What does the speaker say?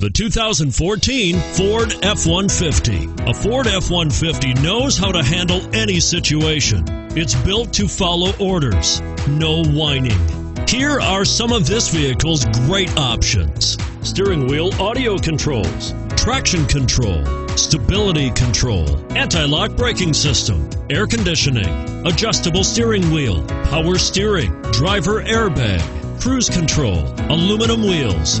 The 2014 Ford F-150. A Ford F-150 knows how to handle any situation. It's built to follow orders, no whining. Here are some of this vehicle's great options. Steering wheel audio controls, traction control, stability control, anti-lock braking system, air conditioning, adjustable steering wheel, power steering, driver airbag, cruise control, aluminum wheels.